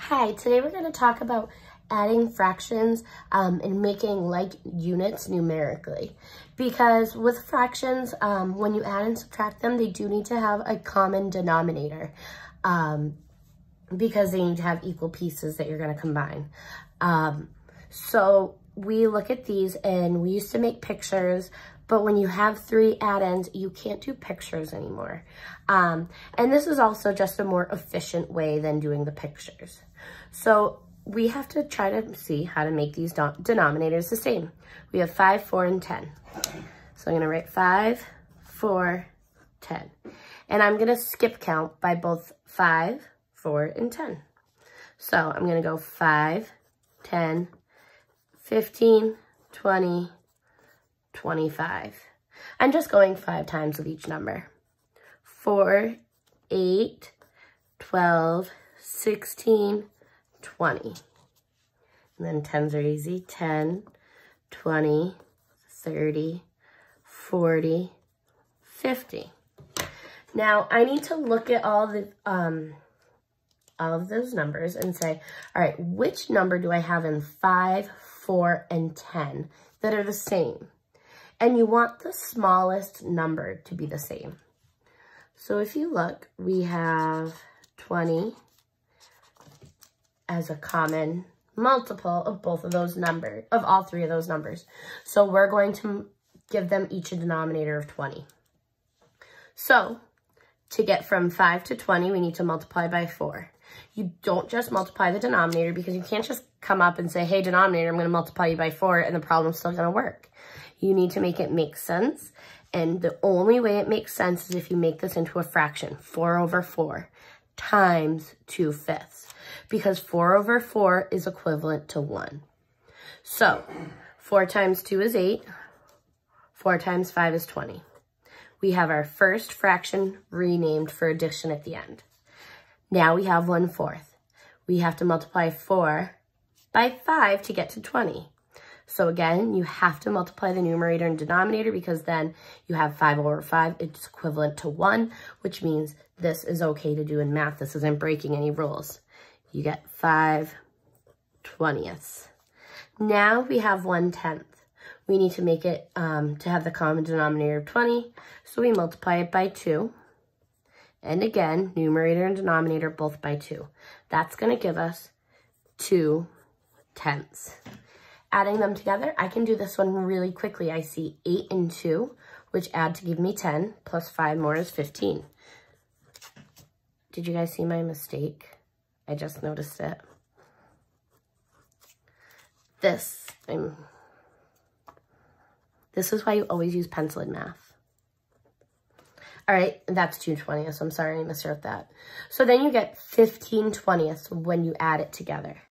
Hi, today we're going to talk about adding fractions um, and making like units numerically. Because with fractions, um, when you add and subtract them, they do need to have a common denominator um, because they need to have equal pieces that you're going to combine. Um, so we look at these and we used to make pictures but when you have three add-ins, you can't do pictures anymore. Um, and this is also just a more efficient way than doing the pictures. So we have to try to see how to make these denominators the same. We have 5, 4, and 10. So I'm going to write 5, 4, 10. And I'm going to skip count by both 5, 4, and 10. So I'm going to go 5, 10, 15, 20, 25. I'm just going five times with each number. 4, 8, 12, 16, 20. And then 10s are easy. 10, 20, 30, 40, 50. Now, I need to look at all the um, all of those numbers and say, all right, which number do I have in 5, 4, and 10 that are the same? And you want the smallest number to be the same. So if you look, we have 20 as a common multiple of both of those numbers, of all three of those numbers. So we're going to give them each a denominator of 20. So to get from 5 to 20, we need to multiply by 4. You don't just multiply the denominator because you can't just come up and say, hey, denominator, I'm going to multiply you by 4, and the problem's still going to work. You need to make it make sense. And the only way it makes sense is if you make this into a fraction, 4 over 4 times 2 fifths. Because 4 over 4 is equivalent to 1. So, 4 times 2 is 8. 4 times 5 is 20. We have our first fraction renamed for addition at the end. Now we have 1 fourth. We have to multiply 4 by 5 to get to 20. So again, you have to multiply the numerator and denominator because then you have 5 over 5. It's equivalent to 1, which means this is okay to do in math. This isn't breaking any rules. You get 5 twentieths. Now we have 1 tenth. We need to make it um, to have the common denominator of 20, so we multiply it by 2. And again, numerator and denominator both by 2. That's going to give us 2 tenths adding them together, I can do this one really quickly. I see 8 and 2, which add to give me 10, plus 5 more is 15. Did you guys see my mistake? I just noticed it. This, I'm, this is why you always use pencil in math. All right, that's 2 20ths. I'm sorry I miswrote that. So then you get 15 20ths when you add it together.